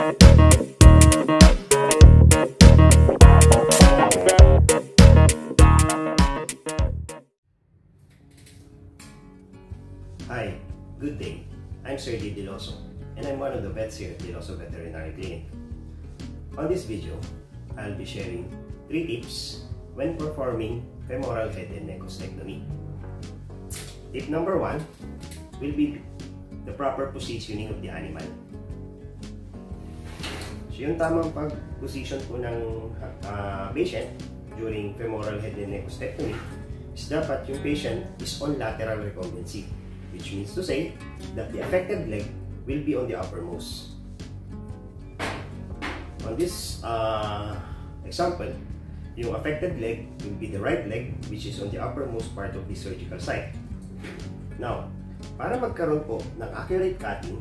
Hi, good day. I'm D. Diloso, and I'm one of the vets here at Diloso Veterinary Clinic. On this video, I'll be sharing three tips when performing femoral head and neck. Tip number one will be the proper positioning of the animal. So yung tamang pag-position po ng uh, patient during femoral head and neck ostectomy is dapat yung patient is on lateral recumbency which means to say that the affected leg will be on the uppermost. On this uh, example, yung affected leg will be the right leg which is on the uppermost part of the surgical site. Now, para magkaroon po ng accurate cutting,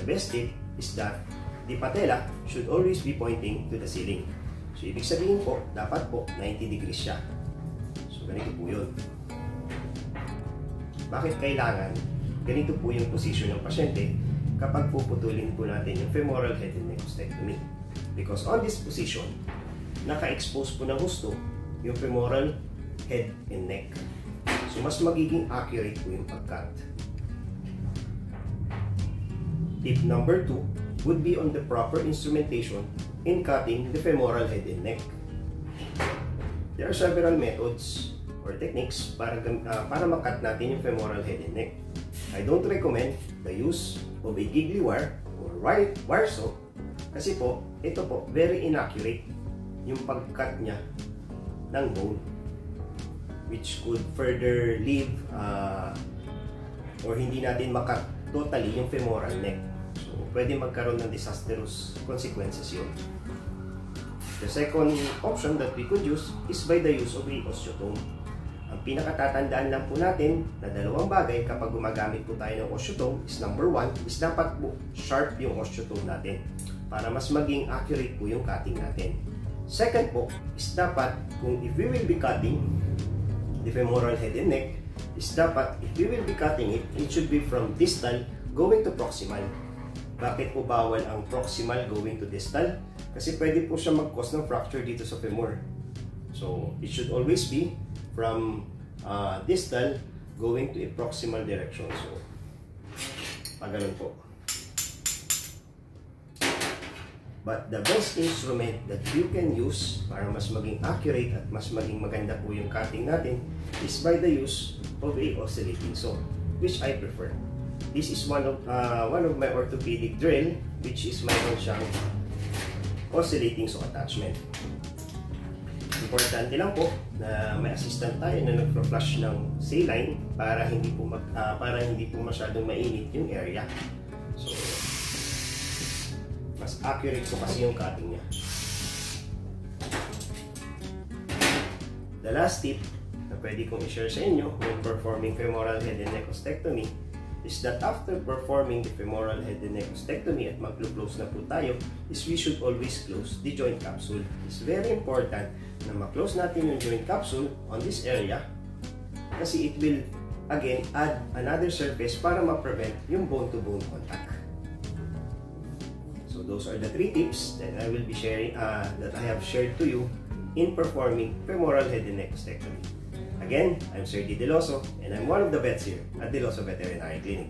the best tip is that the patella should always be pointing to the ceiling. So, ibig sabihin po, dapat po 90 degrees siya. So, ganito po yun. Bakit kailangan ganito po yung position ng pasyente kapag puputulin po natin yung femoral head and neck ostectomy? Because on this position, naka-expose po ng gusto yung femoral head and neck. So, mas magiging accurate po yung pag-cut. Tip number 2 would be on the proper instrumentation in cutting the femoral head and neck. There are several methods or techniques para, uh, para makat natin yung femoral head and neck. I don't recommend the use of a giggly wire or wire, wire saw kasi po, ito po, very inaccurate yung pag-cut niya ng bone which could further leave uh, or hindi natin makat totally yung femoral neck. Pwede magkaroon ng disastrous consequences yun. The second option that we could use is by the use of a osteotome. Ang pinakatatandaan lang po natin na dalawang bagay kapag gumagamit po tayo ng osteotome is number one, is dapat po sharp yung osteotome natin para mas maging accurate po yung cutting natin. Second po is dapat kung if we will be cutting the femoral head and neck, is dapat if we will be cutting it, it should be from distal going to proximal. Bakit po bawal ang proximal going to distal? Kasi pwede po siya mag-cause ng fracture dito sa femur. So, it should always be from uh, distal going to a proximal direction. So, pag po. But the best instrument that you can use para mas maging accurate at mas maging maganda po yung cutting natin is by the use of a oscillating saw, which I prefer. This is one of uh, one of my orthopedic drill, which is mayroon siyang oscillating saw attachment. Importante lang po na may assistant tayo na nagfro-flush ng saline para hindi po mag, uh, para hindi po masyadong mainit yung area. So mas accurate po kasi yung cutting niya. The last tip na pwede kong i-share sa inyo when performing femoral head and neck ostectomy is that after performing the femoral head and neck ostectomy at mag-close na po tayo, is we should always close the joint capsule. It's very important na ma-close natin yung joint capsule on this area kasi it will again add another surface para ma-prevent yung bone-to-bone -bone contact. So those are the three tips that I will be sharing, uh, that I have shared to you in performing femoral head and neck ostectomy. Again, I'm D. Deloso, and I'm one of the vets here at Deloso Veterinary Clinic.